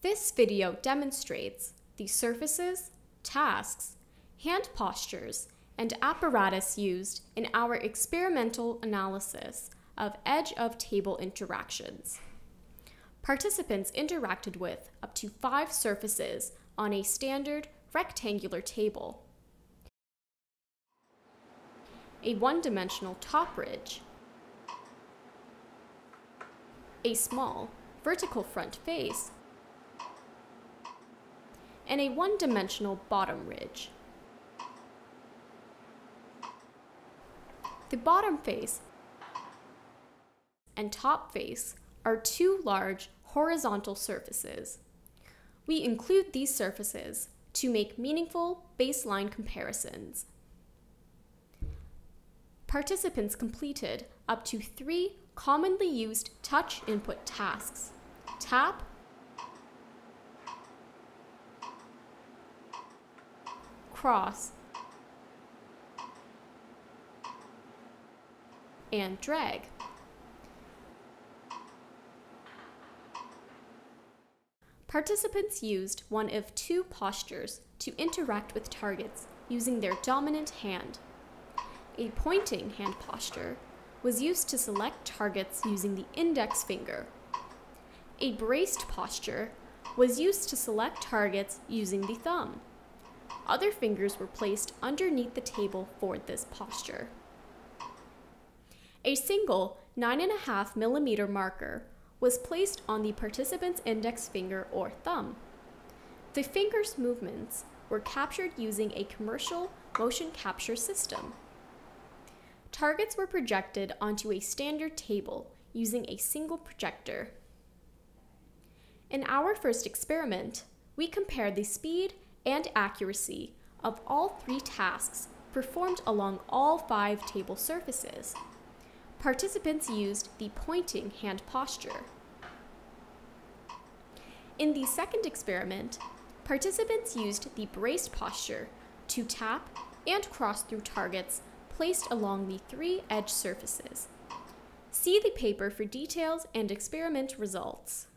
This video demonstrates the surfaces, tasks, hand postures, and apparatus used in our experimental analysis of edge of table interactions. Participants interacted with up to five surfaces on a standard rectangular table. A one-dimensional top ridge, a small vertical front face, and a one-dimensional bottom ridge. The bottom face and top face are two large horizontal surfaces. We include these surfaces to make meaningful baseline comparisons. Participants completed up to three commonly used touch input tasks tap, cross, and drag. Participants used one of two postures to interact with targets using their dominant hand. A pointing hand posture was used to select targets using the index finger. A braced posture was used to select targets using the thumb. Other fingers were placed underneath the table for this posture. A single 9.5 millimeter marker was placed on the participant's index finger or thumb. The finger's movements were captured using a commercial motion capture system. Targets were projected onto a standard table using a single projector. In our first experiment, we compared the speed and accuracy of all three tasks performed along all five table surfaces participants used the pointing hand posture. In the second experiment, participants used the braced posture to tap and cross through targets placed along the three edge surfaces. See the paper for details and experiment results.